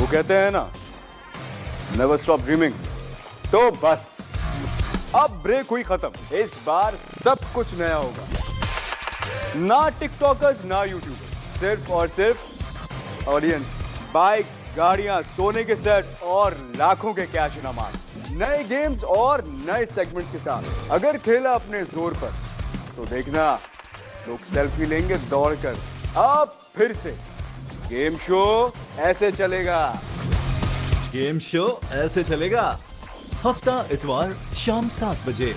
वो कहते हैं ना नेवर स्टॉप ड्रीमिंग तो बस, अब ब्रेक हुई खत्म। इस बार सब कुछ नया होगा। ना टिकटॉकर्स ना यूट्यूबर्स सिर्फ़ और सिर्फ़ ऑडियंस बाइक्स गाड़ियाँ, सोने के सेट और लाखों के कैश इनामात। नए गेम्स और नए सेगमेंट्स के साथ। अगर खेला अपने ज़ोर पर तो देखना, लोग सेल्फी लेंगे, दौड़कर। अब फिर से। गेम शो ऐसे चलेगा। गेम शो ऐसे चलेगा। हफ़्ता इतवार शाम सात बजे।